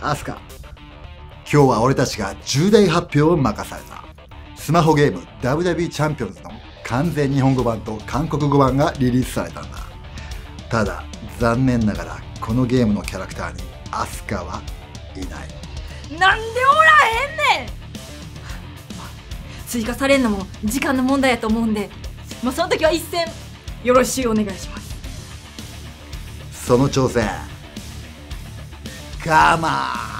アスカ。今日は俺たちが重大発表を任された。スマホゲーム WWE チャンピオンズの完全日本語版と韓国語版がリリースされたんだ。ただ残念ながらこのゲームのキャラクターにアスカはいない。なんでおらへんねん！追加されんのも時間の問題やと思うんでまあその時は一戦よろしゅうお願いします。その挑戦カマー